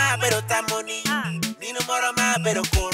más, pero estamos ni. Ah. Ni no más, pero con